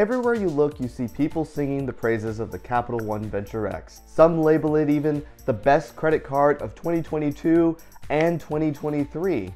Everywhere you look, you see people singing the praises of the Capital One Venture X. Some label it even the best credit card of 2022 and 2023.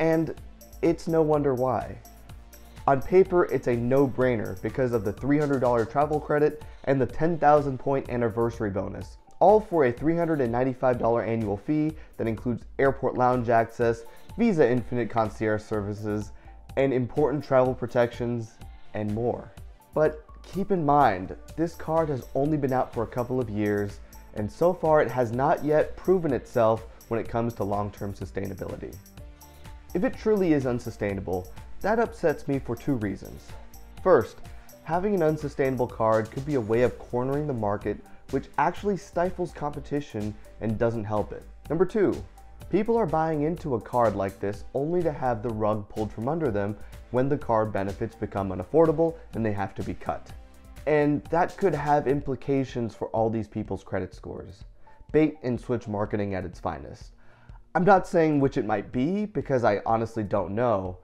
And it's no wonder why. On paper, it's a no-brainer because of the $300 travel credit and the 10,000 point anniversary bonus, all for a $395 annual fee that includes airport lounge access, Visa Infinite concierge services, and important travel protections, and more. But keep in mind, this card has only been out for a couple of years, and so far it has not yet proven itself when it comes to long-term sustainability. If it truly is unsustainable, that upsets me for two reasons. First, having an unsustainable card could be a way of cornering the market which actually stifles competition and doesn't help it. Number two, people are buying into a card like this only to have the rug pulled from under them when the card benefits become unaffordable and they have to be cut. And that could have implications for all these people's credit scores. Bait and switch marketing at its finest. I'm not saying which it might be because I honestly don't know,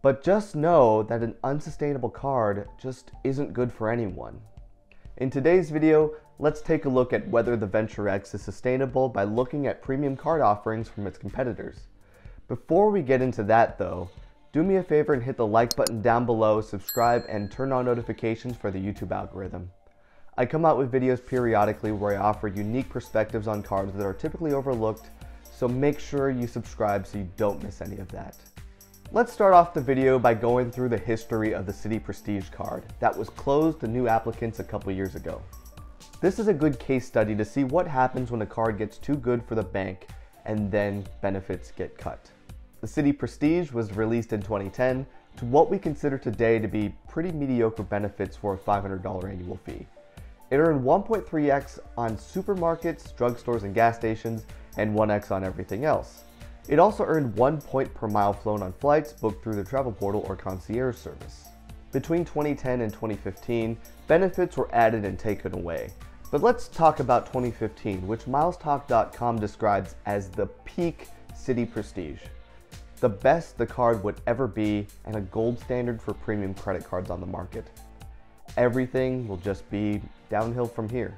but just know that an unsustainable card just isn't good for anyone. In today's video, let's take a look at whether the Venture X is sustainable by looking at premium card offerings from its competitors. Before we get into that though, do me a favor and hit the like button down below, subscribe, and turn on notifications for the YouTube algorithm. I come out with videos periodically where I offer unique perspectives on cards that are typically overlooked, so make sure you subscribe so you don't miss any of that. Let's start off the video by going through the history of the Citi Prestige card that was closed to new applicants a couple years ago. This is a good case study to see what happens when a card gets too good for the bank and then benefits get cut. The Citi Prestige was released in 2010 to what we consider today to be pretty mediocre benefits for a $500 annual fee. It earned 1.3x on supermarkets, drugstores, and gas stations, and 1x on everything else. It also earned one point per mile flown on flights booked through the travel portal or concierge service. Between 2010 and 2015, benefits were added and taken away. But let's talk about 2015, which milestalk.com describes as the peak Citi Prestige. The best the card would ever be and a gold standard for premium credit cards on the market. Everything will just be downhill from here.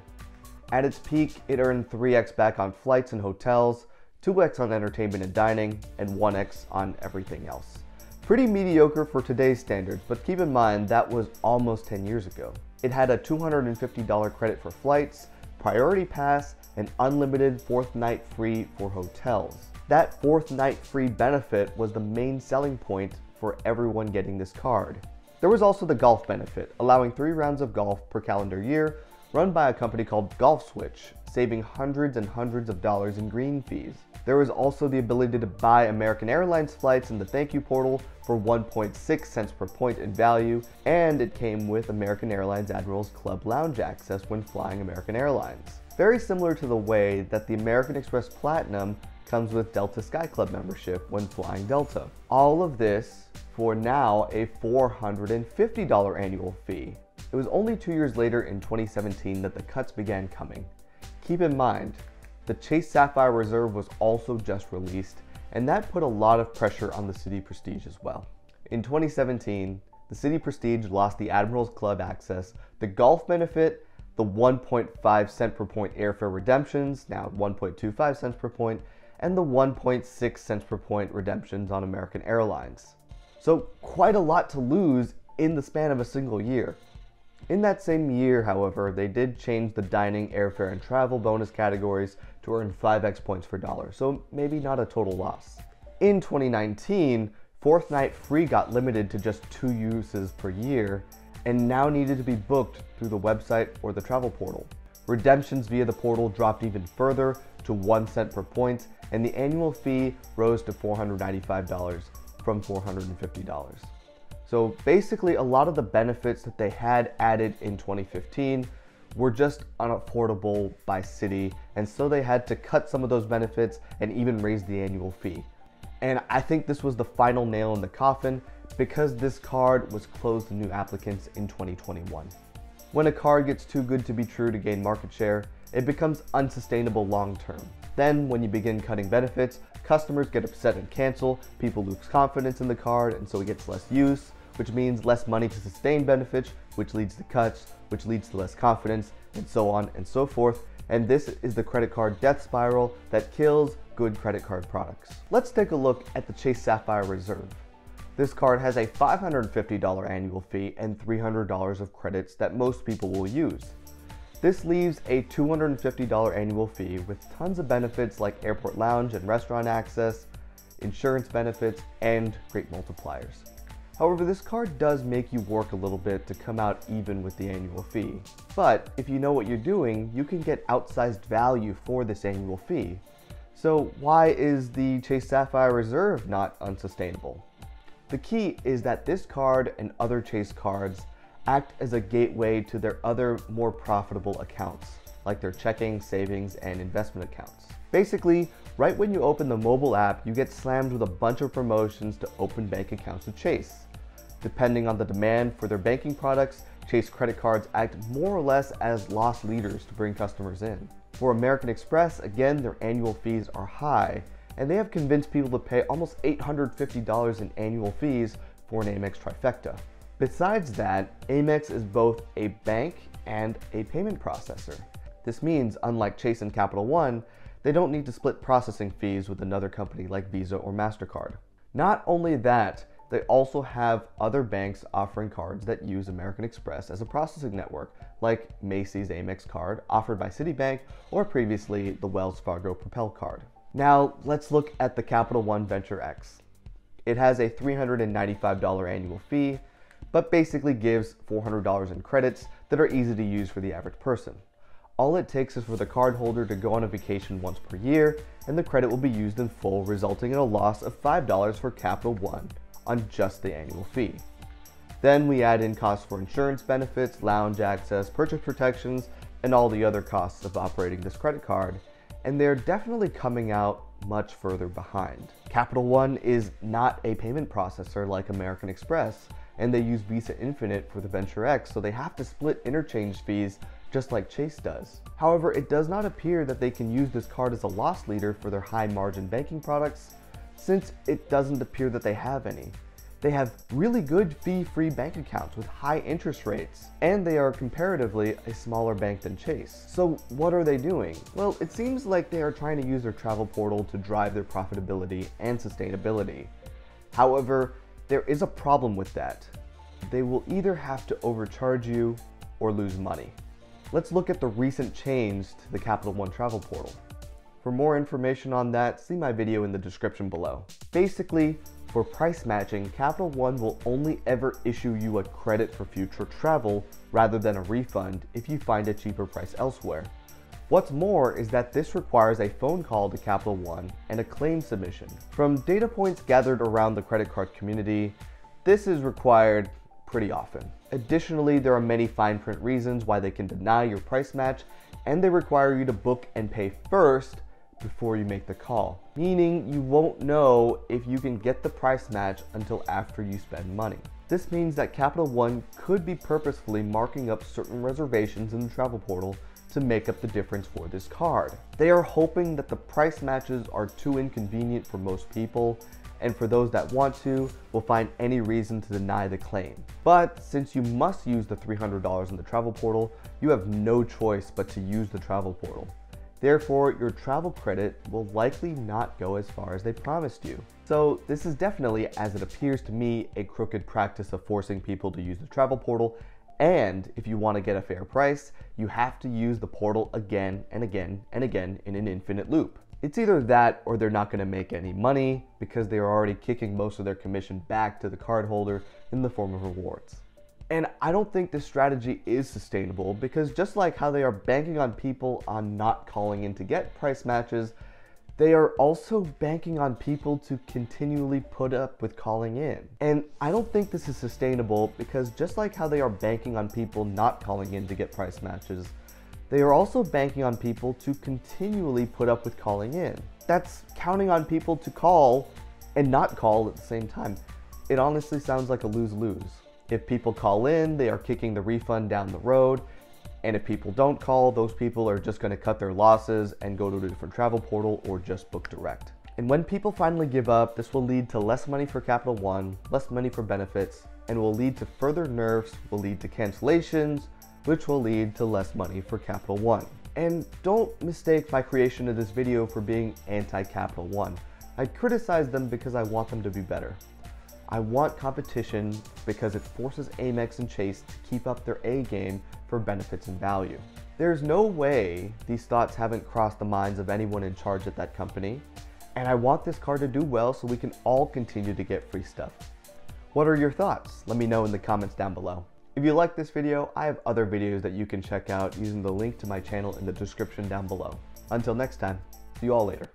At its peak, it earned 3x back on flights and hotels, 2x on entertainment and dining, and 1x on everything else. Pretty mediocre for today's standards, but keep in mind that was almost 10 years ago. It had a $250 credit for flights, priority pass, and unlimited fourth night free for hotels. That fourth night free benefit was the main selling point for everyone getting this card. There was also the golf benefit, allowing three rounds of golf per calendar year, run by a company called Golf Switch, saving hundreds and hundreds of dollars in green fees. There was also the ability to buy American Airlines flights in the thank you portal for 1.6 cents per point in value, and it came with American Airlines Admirals Club lounge access when flying American Airlines. Very similar to the way that the American Express Platinum comes with Delta Sky Club membership when flying Delta. All of this for now a $450 annual fee. It was only two years later in 2017 that the cuts began coming. Keep in mind, the Chase Sapphire Reserve was also just released, and that put a lot of pressure on the Citi Prestige as well. In 2017, the Citi Prestige lost the Admirals Club access, the golf benefit, the 1.5 cent per point airfare redemptions, now 1.25 cents per point, and the 1.6 cents per point redemptions on American Airlines. So quite a lot to lose in the span of a single year. In that same year, however, they did change the dining, airfare, and travel bonus categories to earn 5x points per dollar, so maybe not a total loss. In 2019, fourth night free got limited to just two uses per year and now needed to be booked through the website or the travel portal. Redemptions via the portal dropped even further to 1 cent per point, and the annual fee rose to $495 from $450. So basically, a lot of the benefits that they had added in 2015 were just unaffordable by Citi, and so they had to cut some of those benefits and even raise the annual fee. And I think this was the final nail in the coffin because this card was closed to new applicants in 2021. When a card gets too good to be true to gain market share, it becomes unsustainable long term. Then, when you begin cutting benefits, customers get upset and cancel, people lose confidence in the card, and so it gets less use, which means less money to sustain benefits, which leads to cuts, which leads to less confidence, and so on and so forth. And this is the credit card death spiral that kills good credit card products. Let's take a look at the Chase Sapphire Reserve. This card has a $550 annual fee and $300 of credits that most people will use. This leaves a $250 annual fee with tons of benefits like airport lounge and restaurant access, insurance benefits, and great multipliers. However, this card does make you work a little bit to come out even with the annual fee. But if you know what you're doing, you can get outsized value for this annual fee. So why is the Chase Sapphire Reserve not unsustainable? The key is that this card and other Chase cards act as a gateway to their other more profitable accounts, like their checking, savings, and investment accounts. Basically, right when you open the mobile app, you get slammed with a bunch of promotions to open bank accounts with Chase. Depending on the demand for their banking products, Chase credit cards act more or less as loss leaders to bring customers in. For American Express, again, their annual fees are high, and they have convinced people to pay almost $850 in annual fees for an Amex trifecta. Besides that, Amex is both a bank and a payment processor. This means, unlike Chase and Capital One, they don't need to split processing fees with another company like Visa or MasterCard. Not only that, they also have other banks offering cards that use American Express as a processing network, like Macy's Amex card offered by Citibank or previously the Wells Fargo Propel card. Now, let's look at the Capital One Venture X. It has a $395 annual fee, but basically gives $400 in credits that are easy to use for the average person. All it takes is for the cardholder to go on a vacation once per year, and the credit will be used in full, resulting in a loss of $5 for Capital One on just the annual fee. Then we add in costs for insurance benefits, lounge access, purchase protections, and all the other costs of operating this credit card, and they're definitely coming out much further behind. Capital One is not a payment processor like American Express, and they use Visa Infinite for the Venture X, so they have to split interchange fees just like Chase does. However, it does not appear that they can use this card as a loss leader for their high margin banking products, since it doesn't appear that they have any. They have really good fee-free bank accounts with high interest rates, and they are comparatively a smaller bank than Chase. So what are they doing? Well, it seems like they are trying to use their travel portal to drive their profitability and sustainability. However, there is a problem with that. They will either have to overcharge you or lose money. Let's look at the recent change to the Capital One travel portal. For more information on that, see my video in the description below. Basically, for price matching, Capital One will only ever issue you a credit for future travel rather than a refund if you find a cheaper price elsewhere. What's more is that this requires a phone call to Capital One and a claim submission. From data points gathered around the credit card community, this is required pretty often. Additionally, there are many fine print reasons why they can deny your price match, and they require you to book and pay first before you make the call, meaning you won't know if you can get the price match until after you spend money. This means that Capital One could be purposefully marking up certain reservations in the travel portal to make up the difference for this card. They are hoping that the price matches are too inconvenient for most people and for those that want to, will find any reason to deny the claim. But since you must use the $300 in the travel portal, you have no choice but to use the travel portal. Therefore, your travel credit will likely not go as far as they promised you. So this is definitely, as it appears to me, a crooked practice of forcing people to use the travel portal and if you want to get a fair price, you have to use the portal again and again and again in an infinite loop. It's either that or they're not going to make any money because they are already kicking most of their commission back to the cardholder in the form of rewards. And I don't think this strategy is sustainable because just like how they are banking on people on not calling in to get price matches, they are also banking on people to continually put up with calling in. And I don't think this is sustainable because just like how they are banking on people not calling in to get price matches, they are also banking on people to continually put up with calling in. That's counting on people to call and not call at the same time. It honestly sounds like a lose-lose. If people call in, they are kicking the refund down the road, and if people don't call, those people are just going to cut their losses and go to a different travel portal or just book direct. And when people finally give up, this will lead to less money for Capital One, less money for benefits, and will lead to further nerfs, will lead to cancellations, which will lead to less money for Capital One. And don't mistake my creation of this video for being anti-Capital One. I criticize them because I want them to be better. I want competition because it forces Amex and Chase to keep up their A game for benefits and value. There's no way these thoughts haven't crossed the minds of anyone in charge at that company, and I want this card to do well so we can all continue to get free stuff. What are your thoughts? Let me know in the comments down below. If you like this video, I have other videos that you can check out using the link to my channel in the description down below. Until next time, see you all later.